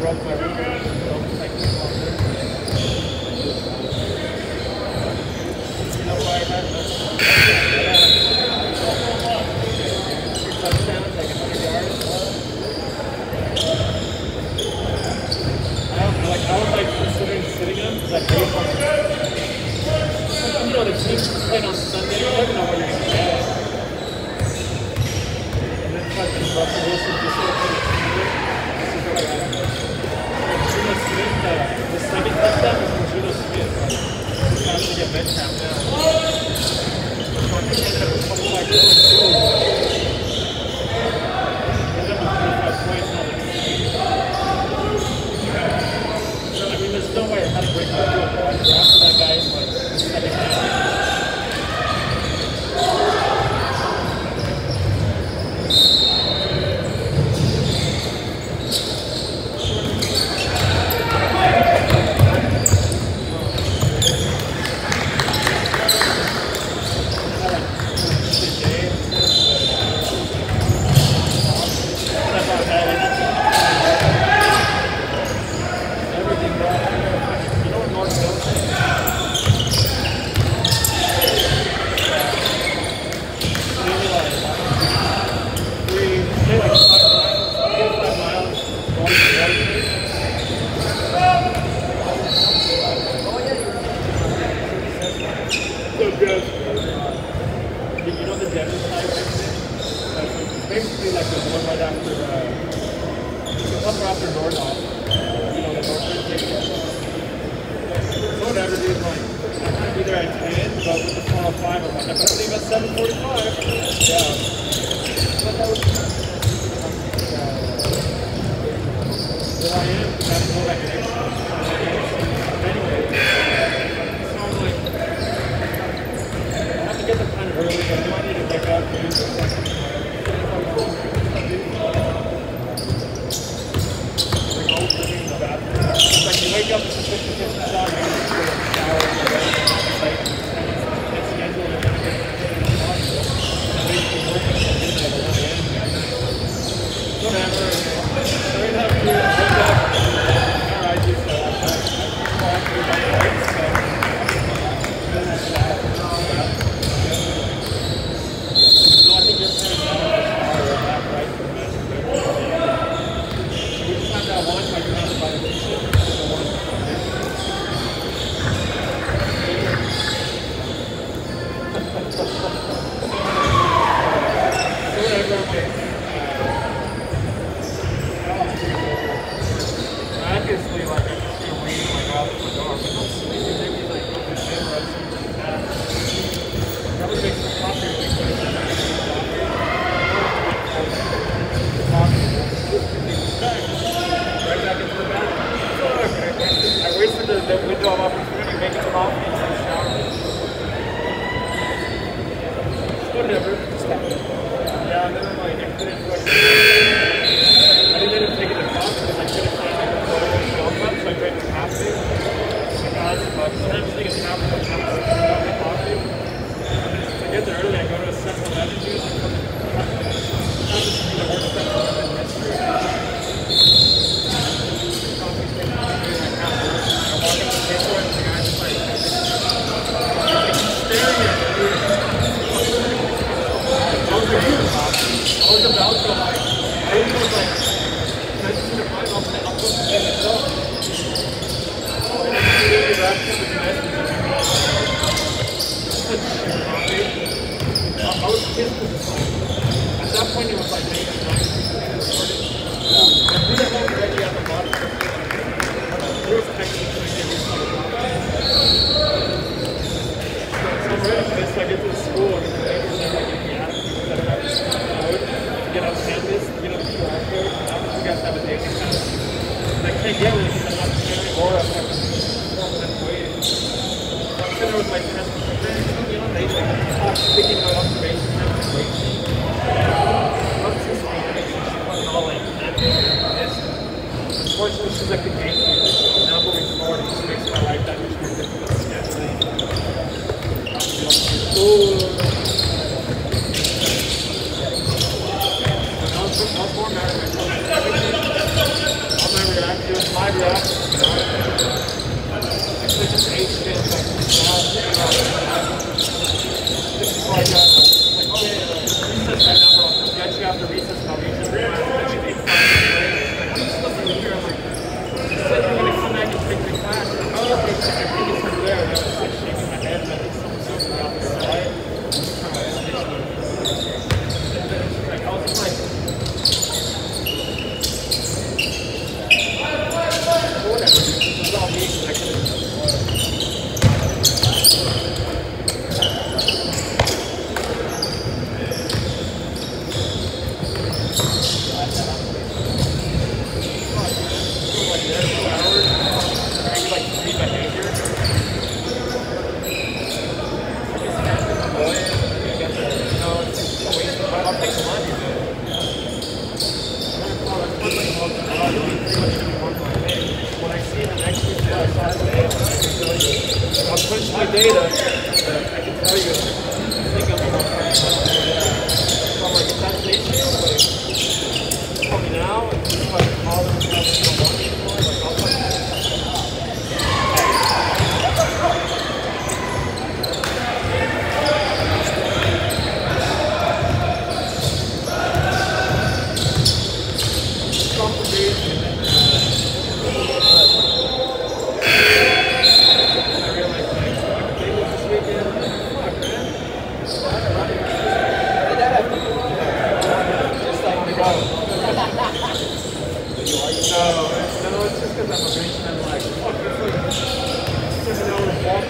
broke my roof.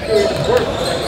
Walk period